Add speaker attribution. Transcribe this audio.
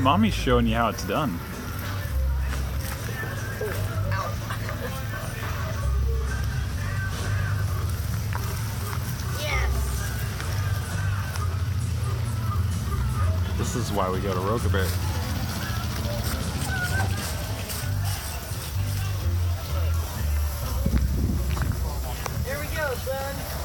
Speaker 1: Mommy's showing you how it's done.
Speaker 2: Yes.
Speaker 1: This is why we go to Rokaberry.
Speaker 2: There we go, son.